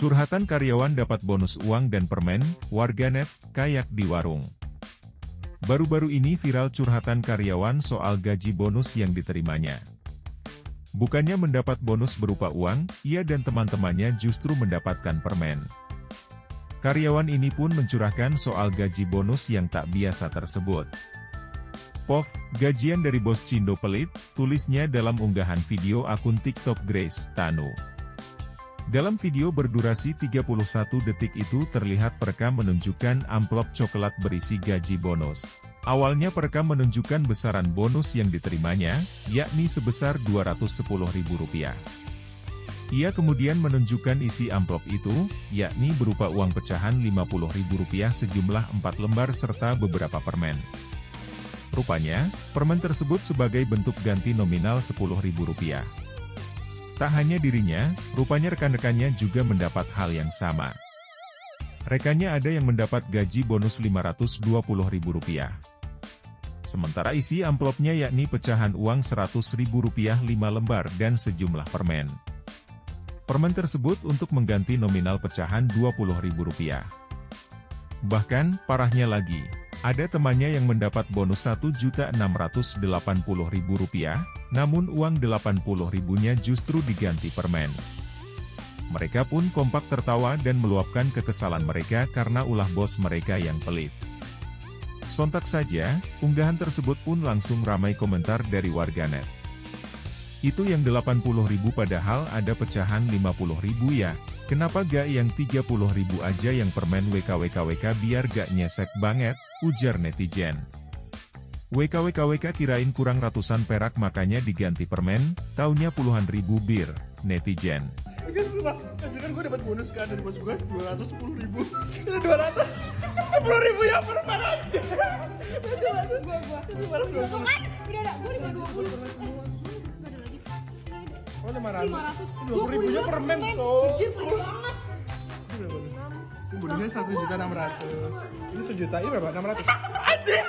Curhatan karyawan dapat bonus uang dan permen, warganet, kayak di warung. Baru-baru ini viral curhatan karyawan soal gaji bonus yang diterimanya. Bukannya mendapat bonus berupa uang, ia dan teman-temannya justru mendapatkan permen. Karyawan ini pun mencurahkan soal gaji bonus yang tak biasa tersebut. Pov, gajian dari bos Cindo pelit, tulisnya dalam unggahan video akun TikTok Grace Tanu. Dalam video berdurasi 31 detik itu terlihat perekam menunjukkan amplop coklat berisi gaji bonus. Awalnya perekam menunjukkan besaran bonus yang diterimanya, yakni sebesar Rp210.000. Ia kemudian menunjukkan isi amplop itu, yakni berupa uang pecahan Rp50.000 sejumlah 4 lembar serta beberapa permen. Rupanya, permen tersebut sebagai bentuk ganti nominal Rp10.000. Tak hanya dirinya, rupanya rekan-rekannya juga mendapat hal yang sama. Rekannya ada yang mendapat gaji bonus Rp520.000. Sementara isi amplopnya yakni pecahan uang Rp100.000 5 lembar dan sejumlah permen. Permen tersebut untuk mengganti nominal pecahan Rp20.000. Bahkan, parahnya lagi, ada temannya yang mendapat bonus Rp1.680.000, namun uang Rp80.000-nya justru diganti permen. Mereka pun kompak tertawa dan meluapkan kekesalan mereka karena ulah bos mereka yang pelit. Sontak saja, unggahan tersebut pun langsung ramai komentar dari warganet. Itu yang 80 ribu padahal ada pecahan 50 ribu ya, kenapa gak yang 30 ribu aja yang permen WKWKWK biar gak nyesek banget? ujar netizen. WKWKWK kirain kurang ratusan perak makanya diganti permen, taunya puluhan ribu bir, netizen. Kan kan gue dapat bonus kan dari bos gue 210 ribu Ini 200 10 ribu ya permen aja Gua gua. Gua udah ada gua 520. Oh 500 500. 20 ribunya permen so Anjir, banget. Ini bonusnya 1 juta 600 Ini sejuta, ini berapa? 600 Anjir!